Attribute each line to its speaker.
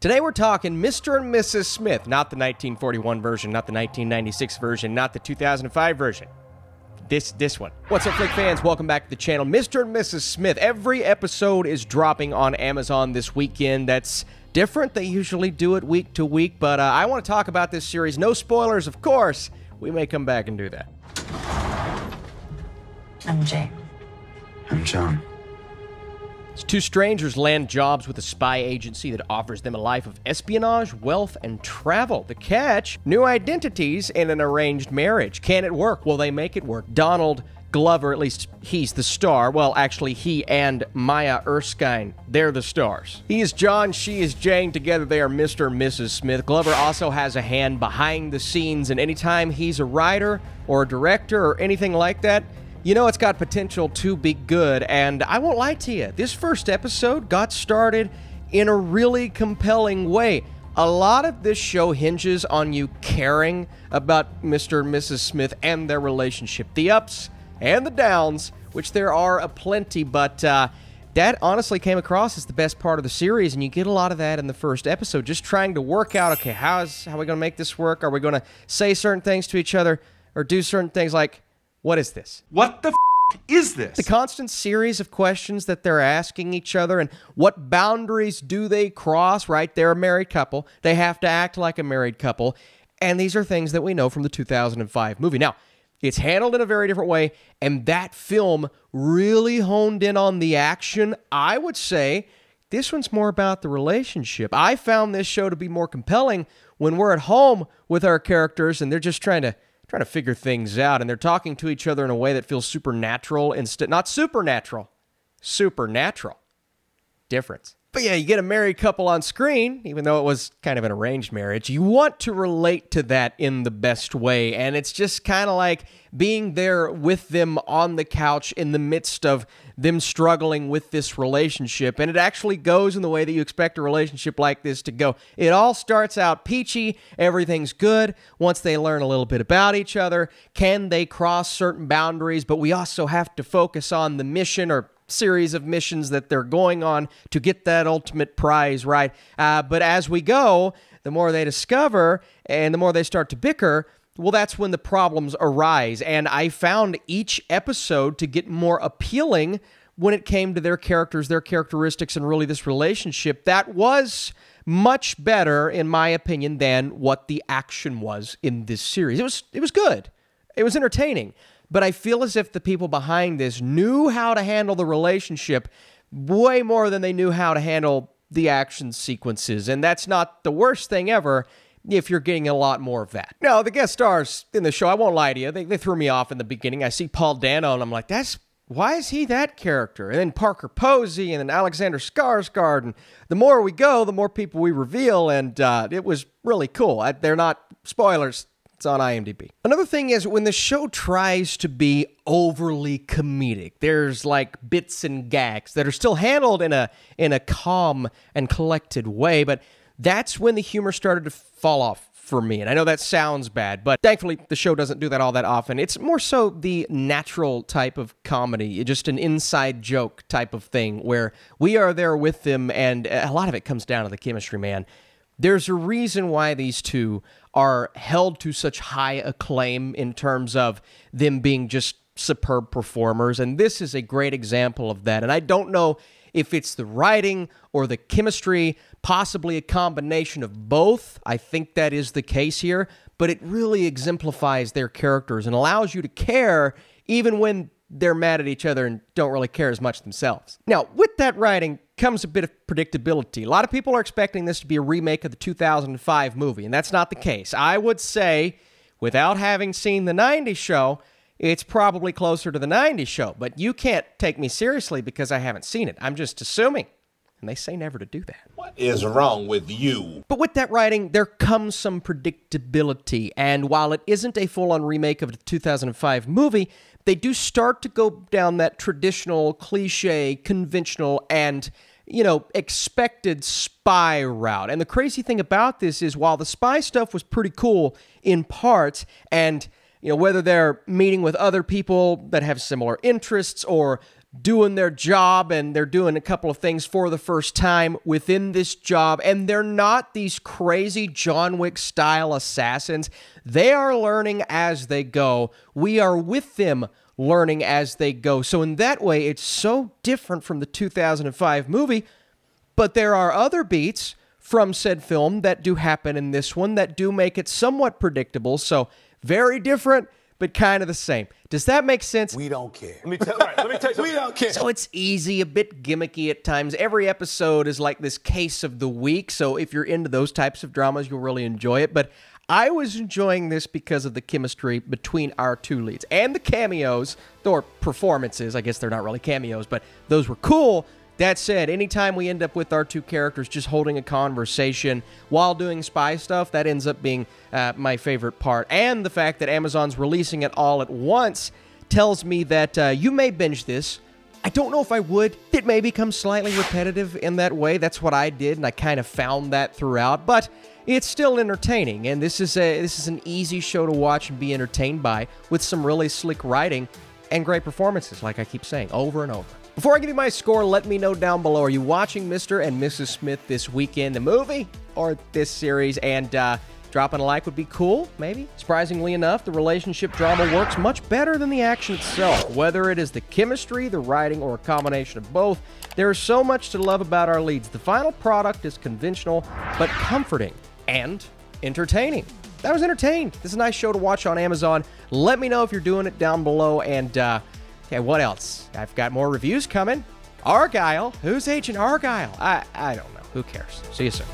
Speaker 1: Today we're talking Mr. and Mrs. Smith, not the 1941 version, not the 1996 version, not the 2005 version. This this one. What's up, Flick fans? Welcome back to the channel. Mr. and Mrs. Smith. Every episode is dropping on Amazon this weekend. That's different. They usually do it week to week, but uh, I want to talk about this series. No spoilers, of course. We may come back and do that.
Speaker 2: I'm Jane.
Speaker 3: I'm John.
Speaker 1: Two strangers land jobs with a spy agency that offers them a life of espionage, wealth, and travel. The catch new identities and an arranged marriage. Can it work? Will they make it work? Donald Glover, at least he's the star. Well, actually, he and Maya Erskine, they're the stars. He is John, she is Jane. Together, they are Mr. and Mrs. Smith. Glover also has a hand behind the scenes, and anytime he's a writer or a director or anything like that, you know it's got potential to be good, and I won't lie to you. This first episode got started in a really compelling way. A lot of this show hinges on you caring about Mr. and Mrs. Smith and their relationship. The ups and the downs, which there are a plenty, but uh, that honestly came across as the best part of the series, and you get a lot of that in the first episode. Just trying to work out, okay, how's how are we going to make this work? Are we going to say certain things to each other or do certain things like what is this?
Speaker 4: What the f- is this?
Speaker 1: The constant series of questions that they're asking each other and what boundaries do they cross, right? They're a married couple. They have to act like a married couple. And these are things that we know from the 2005 movie. Now, it's handled in a very different way, and that film really honed in on the action. I would say this one's more about the relationship. I found this show to be more compelling when we're at home with our characters and they're just trying to trying to figure things out and they're talking to each other in a way that feels supernatural instead not supernatural supernatural difference but yeah you get a married couple on screen even though it was kind of an arranged marriage you want to relate to that in the best way and it's just kind of like being there with them on the couch in the midst of them struggling with this relationship. And it actually goes in the way that you expect a relationship like this to go. It all starts out peachy, everything's good. Once they learn a little bit about each other, can they cross certain boundaries? But we also have to focus on the mission or series of missions that they're going on to get that ultimate prize, right? Uh, but as we go, the more they discover and the more they start to bicker, well, that's when the problems arise. And I found each episode to get more appealing when it came to their characters, their characteristics, and really this relationship. That was much better, in my opinion, than what the action was in this series. It was it was good. It was entertaining. But I feel as if the people behind this knew how to handle the relationship way more than they knew how to handle the action sequences. And that's not the worst thing ever if you're getting a lot more of that. Now, the guest stars in the show, I won't lie to you, they, they threw me off in the beginning. I see Paul Dano, and I'm like, that's why is he that character? And then Parker Posey, and then Alexander Skarsgård. And the more we go, the more people we reveal, and uh, it was really cool. I, they're not spoilers. It's on IMDb. Another thing is when the show tries to be overly comedic, there's like bits and gags that are still handled in a in a calm and collected way, but that's when the humor started to fall off for me. And I know that sounds bad, but thankfully the show doesn't do that all that often. It's more so the natural type of comedy, just an inside joke type of thing where we are there with them, and a lot of it comes down to the chemistry, man. There's a reason why these two are held to such high acclaim in terms of them being just superb performers. And this is a great example of that. And I don't know if it's the writing or the chemistry, possibly a combination of both. I think that is the case here, but it really exemplifies their characters and allows you to care even when they're mad at each other and don't really care as much themselves. Now, with that writing comes a bit of predictability. A lot of people are expecting this to be a remake of the 2005 movie, and that's not the case. I would say, without having seen the 90s show, it's probably closer to the 90s show, but you can't take me seriously because I haven't seen it. I'm just assuming. And they say never to do that.
Speaker 5: What is wrong with you?
Speaker 1: But with that writing, there comes some predictability. And while it isn't a full on remake of the 2005 movie, they do start to go down that traditional, cliche, conventional, and you know, expected spy route. And the crazy thing about this is while the spy stuff was pretty cool in parts, and you know, whether they're meeting with other people that have similar interests or doing their job and they're doing a couple of things for the first time within this job. And they're not these crazy John Wick style assassins. They are learning as they go. We are with them learning as they go. So, in that way, it's so different from the 2005 movie. But there are other beats from said film that do happen in this one that do make it somewhat predictable. So, very different, but kind of the same. Does that make sense?
Speaker 2: We don't care.
Speaker 4: Let me tell, right, let me tell you
Speaker 2: We don't care.
Speaker 1: So it's easy, a bit gimmicky at times. Every episode is like this case of the week. So if you're into those types of dramas, you'll really enjoy it. But I was enjoying this because of the chemistry between our two leads and the cameos, or performances. I guess they're not really cameos, but those were cool. That said, anytime we end up with our two characters just holding a conversation while doing spy stuff, that ends up being uh, my favorite part. And the fact that Amazon's releasing it all at once tells me that uh, you may binge this. I don't know if I would. It may become slightly repetitive in that way. That's what I did, and I kind of found that throughout. But it's still entertaining, and this is a this is an easy show to watch and be entertained by, with some really slick writing and great performances. Like I keep saying, over and over. Before I give you my score, let me know down below. Are you watching Mr. and Mrs. Smith this weekend, the movie or this series? And uh, dropping a like would be cool, maybe. Surprisingly enough, the relationship drama works much better than the action itself. Whether it is the chemistry, the writing, or a combination of both, there is so much to love about our leads. The final product is conventional but comforting and entertaining. I was entertained. This is a nice show to watch on Amazon. Let me know if you're doing it down below. And uh, okay, what else? I've got more reviews coming. Argylle. Who's Agent Argylle? I I don't know. Who cares? See you soon.